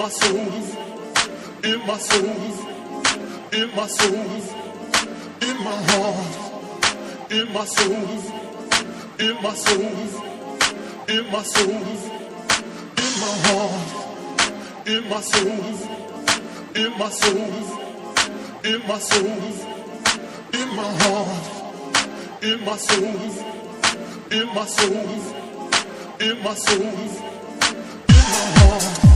my soul, in my soul, in my soul, in my heart, in my soul, in my soul, in my soul, in my heart, in my soul, in my soul, in my soul, in my heart, in my soul, in my soul, in my soul, in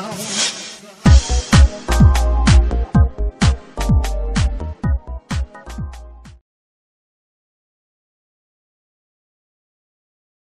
ground.